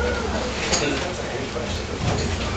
Any questions?